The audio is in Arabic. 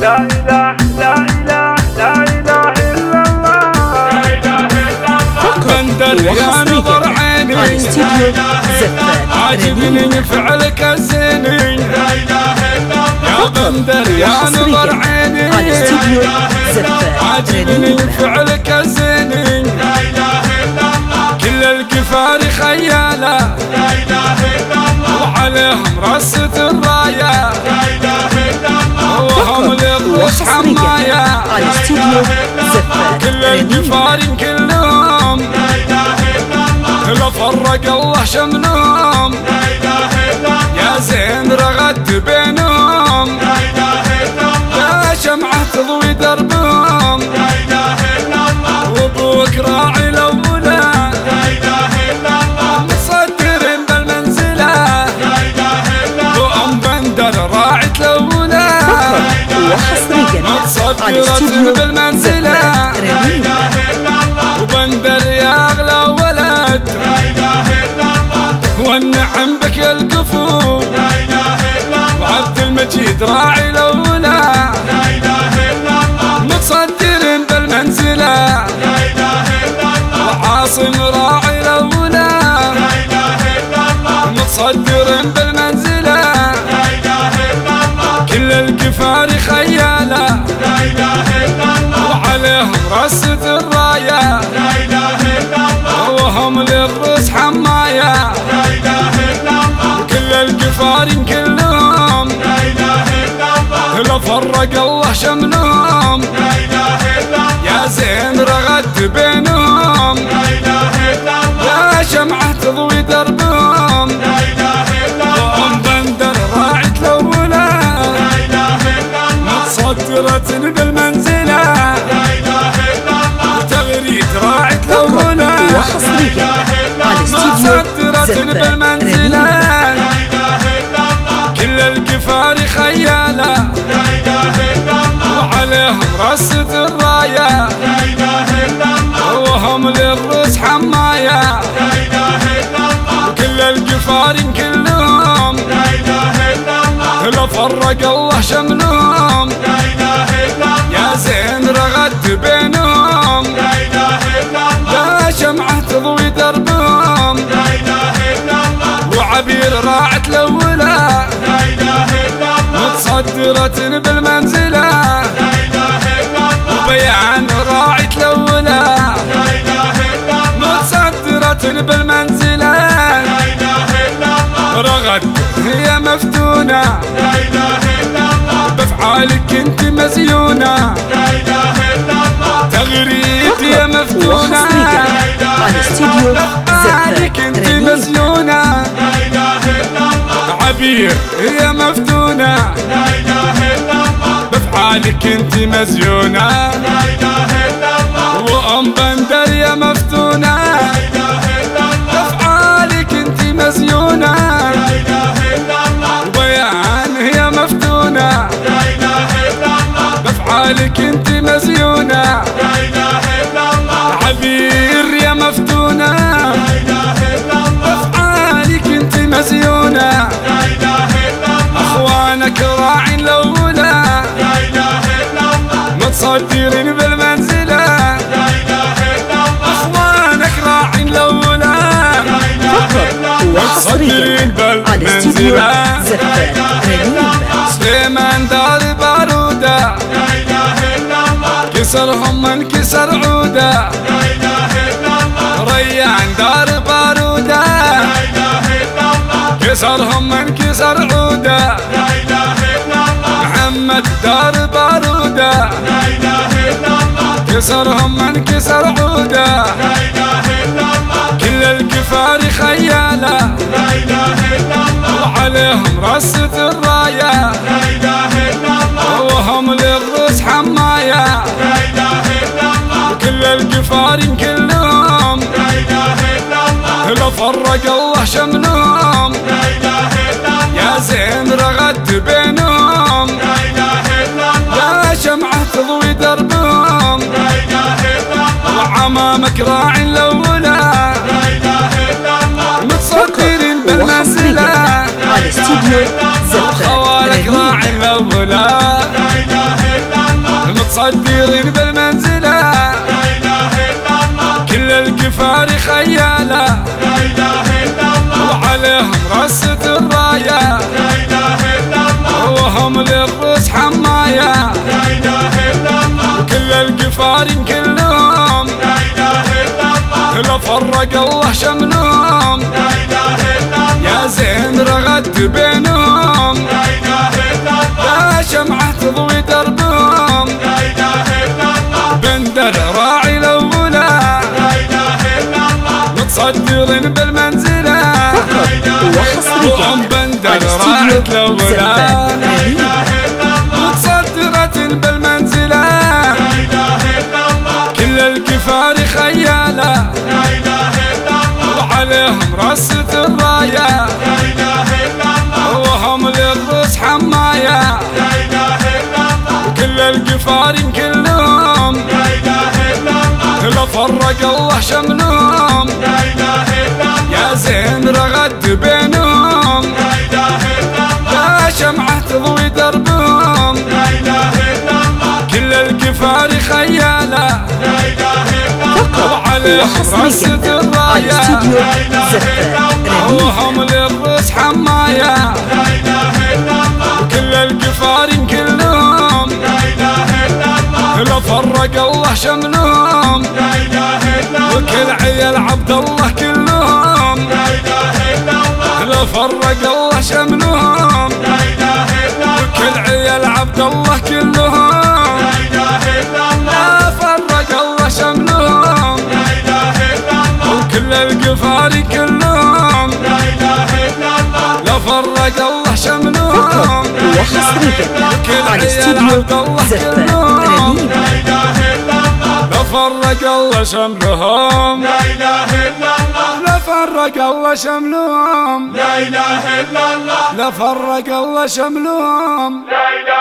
لا إله لا إله لا إله إلا الله. بندر يا نظر عيني على استديو زفات عاجبني فعلك الزيني يا بندر يا نظر عيني على استديو زفات عاجبني فعلك الزيني كل الكفار خيالة وعليهم رصة زفات كل الكفار كلهم لا فرق الله. شملهم يا زين رغدت بينهم يا شمعة تضوي دربهم وابوك راعي الاولى مصدر بالمنزلة. وام بندر راعت الاولى وحصريا على متصدرة استديو بالمنزله زفات رنين وبندر يا أغلى ولد. والنعم بك الكفو وعبد المجيد راعي الأولى. متصدر بالمنزلة. وعاصم راعي الأولى. متصدر وعليهم رصة الراية. وهم للرس حماية. كل الكفار كلهم لا فرق الله شملهم يا زين رغدت بينهم الراية وهم للرس حماية. كل الكفار كلهم لا فرق الله شملهم يا زين رغدت بينهم. يا شمعة تضوي دربهم. وعبير راعت الاولى متصدرة بالمنزلة هي مفتونة بأفعالك أنت مزيونة. تغريد يا مفتونة. على استديو بأفعالك زفات أنت رنين مزيونة. عبير هي مفتونة. بأفعالك أنت مزيونة. وأم بندر يا مفتونة. متصدرين بالمنزلة. اخوانك راعي الاولى وحصريا متصدرين على استديو بالمنزلة زفات رنين سليمان دار بارودة. كسرهم من كسر عودة. ريان دار بارودة. كسرهم من كسر عودة. كسرهم من كسر عودة كل الكفار خيالة وعليهم رصة الراية وهم للرس حماية كل الكفار وعمامك راعي الاولى متصدرين بالمنزلة. وحصريا على استديو زفات خوالك راعي الاولى متصدرين بالمنزلة. لا إله إلا الله كل الكفار خيالة لا إله إلا الله وعليهم رصة الراية لا إله إلا الله وهم للروس حماية لا إله إلا الله كل الكفار كلهم فرق الله شملهم لا إله إلا الله يا زين رغدت بينهم. لا إله إلا الله يا شمعة تضوي دربهم لا إله إلا الله بندر راعي الأولى. لا إله إلا الله متصدرين بالمنزلة وحصريا وأم بندر على راعي استديو الأولى. زفان لا إله إلا الله الكفار كلهم لا إله إلا الله لا فرق الله شملهم. لا إله إلا الله يا زين رغد بينهم. لا إله إلا الله يا شمعة تضوي دربهم. لا إله إلا الله كل الكفار خيالة. لا إله إلا الله وحصريا على الراية. استديو زفان أمين وهم للروس حماية. لا فرق الله شملهم لا إله إلا الله. وكل عيال عبد الله كلهم. لا إله إلا الله. لا فرق الله شملهم لا إله إلا الله. كل عيال عبد الله كلهم. لا الله. فرق الله شملهم لا الله. وكل الكفار كلهم. لا إله إلا الله. لا فرق الله شملهم لا فرق الله شملهم لا إله إلا الله لا فرق الله شملهم لا إله إلا الله لا فرق الله شملهم لا الله